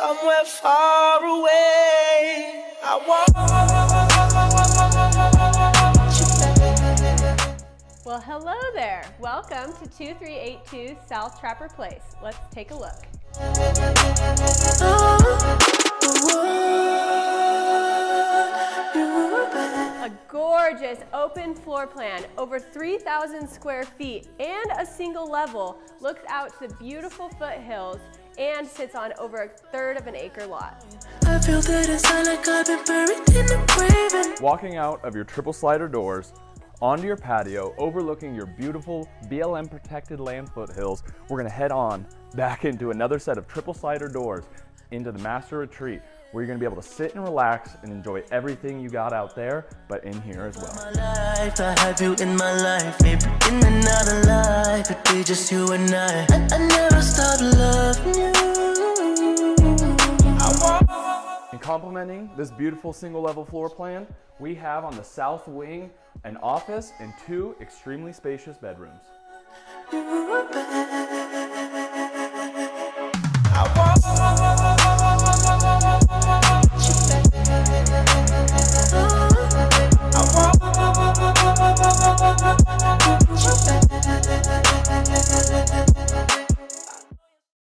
somewhere far away. I want. Well, hello there. Welcome to 2382 South Trapper Place. Let's take a look. Oh, gorgeous open floor plan, over 3,000 square feet and a single level, looks out to the beautiful foothills and sits on over a third of an acre lot. Walking out of your triple slider doors onto your patio overlooking your beautiful BLM protected land foothills, we're gonna head on back into another set of triple slider doors into the master retreat where you're gonna be able to sit and relax and enjoy everything you got out there, but in here as well. Life, I have you in my life. Maybe in another life, it'd be just you and I. I, I never stop loving you. And complementing this beautiful single level floor plan, we have on the south wing an office and two extremely spacious bedrooms.